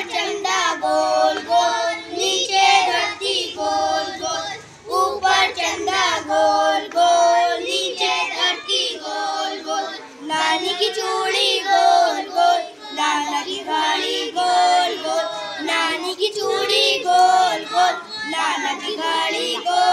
चंदा गोल गोल, नीचे धरती गोल गोल। ऊपर चंदा गोल गोल, नीचे धरती गोल गोल। नानी की चूड़ी गोल गोल की गाड़ी गोल गोल। नानी की चूड़ी गोल गोल, नाना की गाड़ी गोल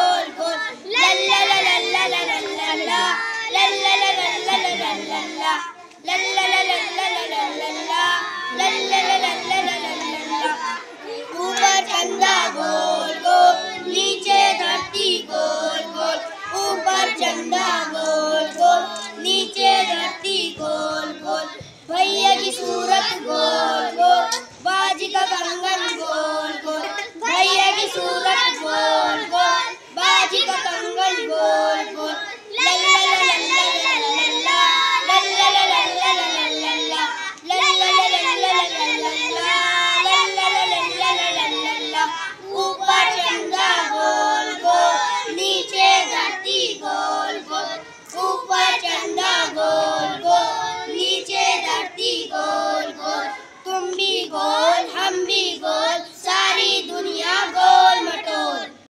we.